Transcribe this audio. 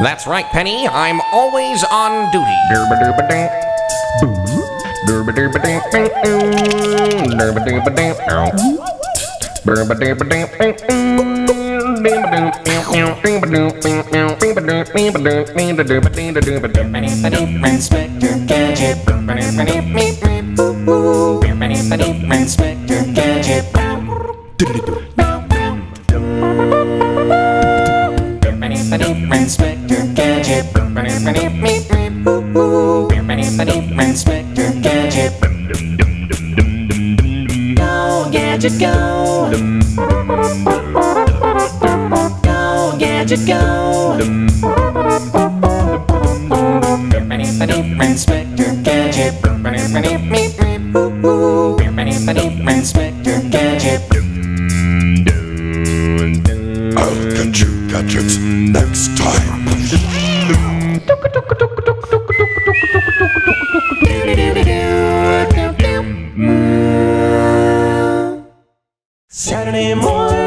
That's right, Penny. I'm always on duty. Inspector Gadget. Inspector Gadget. Inspector Gadget. Inspector Gadget. Go, Gadget, go. Go, Gadget, go. Inspector Gadget. Inspector Gadget. Gadgets next time. Saturday morning.